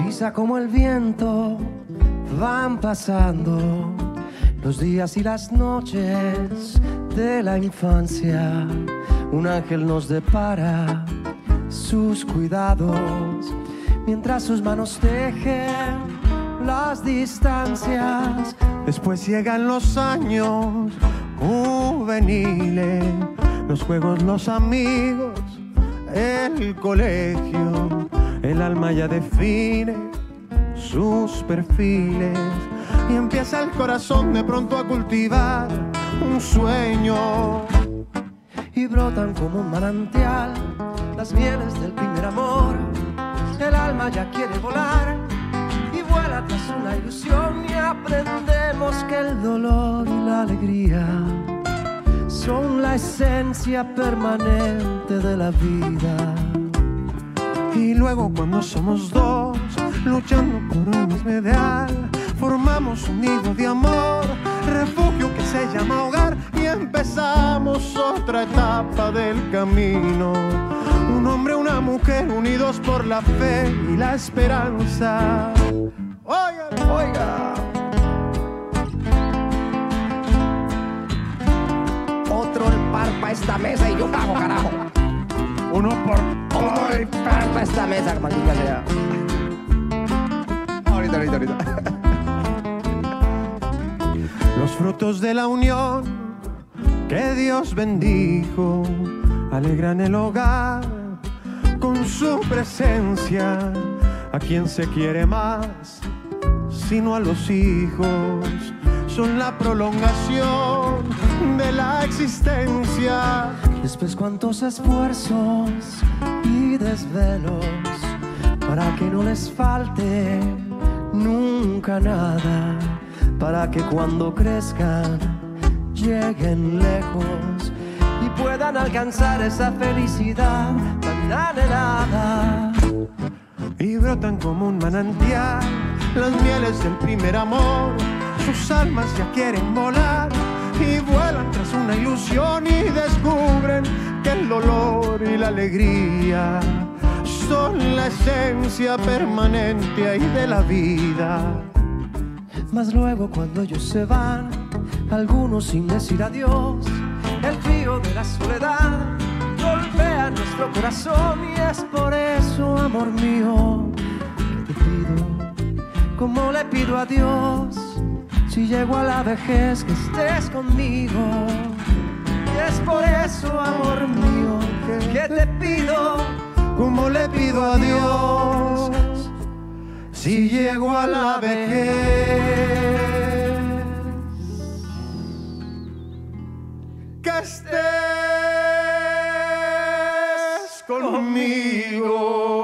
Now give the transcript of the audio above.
Deprisa como el viento van pasando los días y las noches de la infancia. Un ángel nos depara sus cuidados mientras sus manos tejen las distancias. Después llegan los años juveniles, los juegos, los amigos, el colegio. El alma ya define sus perfiles y empieza el corazón de pronto a cultivar un sueño. Y brotan como un manantial las mieles del primer amor. El alma ya quiere volar y vuela tras una ilusión y aprendemos que el dolor y la alegría son la esencia permanente de la vida. Y luego cuando somos dos, luchando por un mismo ideal, formamos un nido de amor, refugio que se llama hogar y empezamos otra etapa del camino. Un hombre, una mujer unidos por la fe y la esperanza. Oiga, oiga. Otro el par pa' esta mesa y yo pago, carajo. Esta mesa, maldita sea. Ahorita, ahorita, ahorita. Los frutos de la unión que Dios bendijo alegran el hogar con su presencia. A quien se quiere más, sino a los hijos, son la prolongación de la existencia. Después cuántos esfuerzos desvelos para que no les falte nunca nada, para que cuando crezcan lleguen lejos y puedan alcanzar esa felicidad tan anhelada. Y brotan como un manantial las mieles del primer amor, sus almas ya quieren volar y vuelan tras una ilusión y descubren alegría son la esencia permanente ahí de la vida. Mas luego cuando ellos se van, algunos sin decir adiós, el frío de la soledad golpea nuestro corazón y es por eso, amor mío, que te pido, como le pido a Dios, si llego a la vejez que estés conmigo. Es por eso, amor mío, que, que te pido, como le pido a Dios, si llego a la vejez. que estés conmigo.